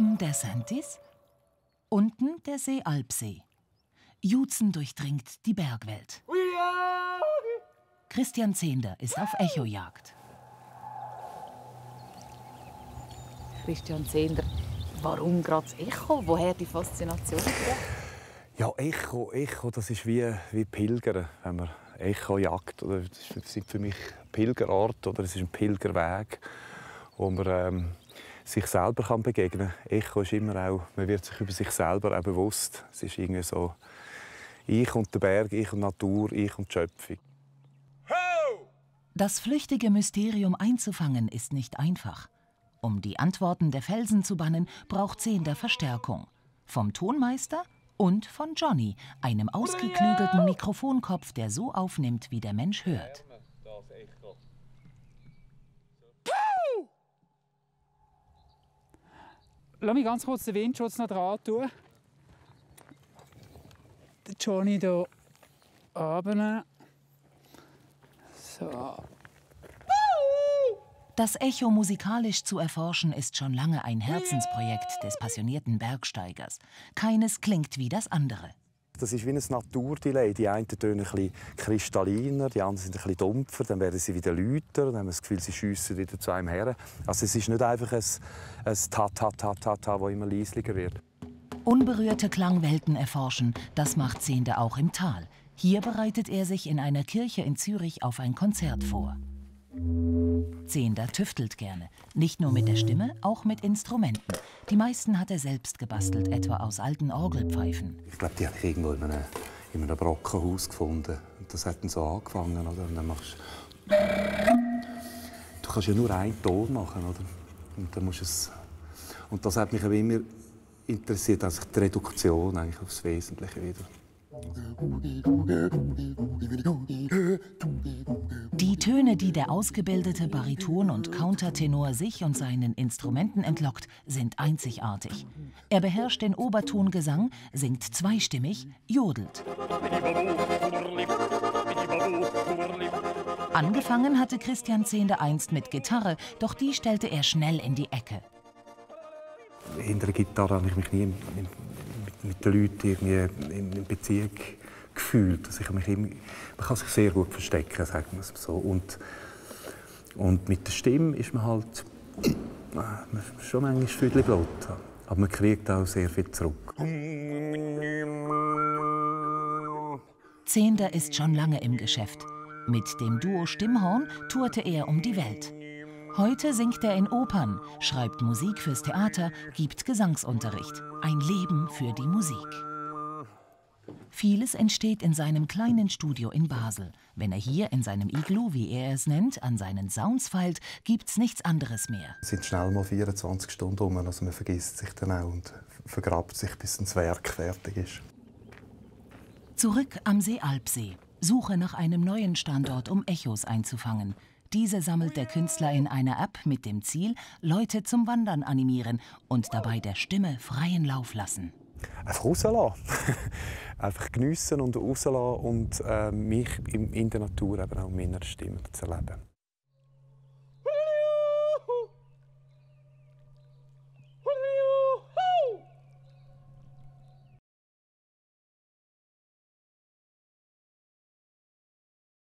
Oben der Santis, unten der See Alpsee. Juzen durchdringt die Bergwelt. Christian Zehnder ist auf Echojagd. Christian Zehnder, warum gerade das Echo? Woher die Faszination? Ja, Echo, Echo, das ist wie, wie Pilgern, wenn man Echo jagt. Oder das sind für mich Pilgerorte oder es ist ein Pilgerweg, wo man ähm, sich selber kann begegnen kann. Echo ist immer auch, man wird sich über sich selber auch bewusst. Es ist irgendwie so ich und der Berg, ich und Natur, ich und die Schöpfung. Das flüchtige Mysterium einzufangen ist nicht einfach. Um die Antworten der Felsen zu bannen, braucht Zehnder Verstärkung. Vom Tonmeister und von Johnny, einem ausgeklügelten Mikrofonkopf, der so aufnimmt, wie der Mensch hört. Lass mich ganz kurz den Windschutz noch dran tun. Der Johnny hier oben. So. Das Echo musikalisch zu erforschen ist schon lange ein Herzensprojekt des passionierten Bergsteigers. Keines klingt wie das andere. Das ist wie ein Naturdelay. Die einen tönen ein bisschen kristalliner, die anderen sind ein bisschen dumpfer, dann werden sie wieder lauter, dann haben wir das Gefühl, sie schiessen wieder zu einem her. Also es ist nicht einfach ein, ein Ta-Ta-Ta-Ta-Ta, das immer leislicher wird. Unberührte Klangwelten erforschen, das macht Zehnder auch im Tal. Hier bereitet er sich in einer Kirche in Zürich auf ein Konzert vor. Zehnder tüftelt gerne. Nicht nur mit der Stimme, auch mit Instrumenten. Die meisten hat er selbst gebastelt, etwa aus alten Orgelpfeifen. Ich glaube, die habe ich irgendwo in einem, in einem Brockenhaus gefunden. Und das hat dann so angefangen. Oder? Und dann machst du kannst ja nur einen Ton machen. Oder? Und, dann musst es und das hat mich immer interessiert, also die Reduktion eigentlich aufs Wesentliche wieder. Töne, die der ausgebildete Bariton und Countertenor sich und seinen Instrumenten entlockt, sind einzigartig. Er beherrscht den Obertongesang, singt zweistimmig, jodelt. Angefangen hatte Christian Zehnder einst mit Gitarre, doch die stellte er schnell in die Ecke. Hinter der Gitarre habe ich mich nie mit den Leuten irgendwie in Beziehung gefühlt. Also ich mich immer, man kann sich sehr gut verstecken, sagen wir es so. Und, und mit der Stimme ist man halt man ist schon manchmal Füdli blut. Aber man kriegt auch sehr viel zurück. Zehnder ist schon lange im Geschäft. Mit dem Duo Stimmhorn tourte er um die Welt. Heute singt er in Opern, schreibt Musik fürs Theater, gibt Gesangsunterricht. Ein Leben für die Musik. Vieles entsteht in seinem kleinen Studio in Basel. Wenn er hier in seinem Iglu, wie er es nennt, an seinen Sounds feilt, gibt's nichts anderes mehr. Es sind schnell mal 24 Stunden um, also man vergisst sich dann auch und vergrabt sich, bis das Werk fertig ist. Zurück am See Alpsee. Suche nach einem neuen Standort, um Echos einzufangen. Diese sammelt der Künstler in einer App mit dem Ziel, Leute zum Wandern animieren und dabei der Stimme freien Lauf lassen. Einfach rauslassen. Einfach geniessen und rauslassen und äh, mich in der Natur eben auch mit meiner Stimme zu erleben.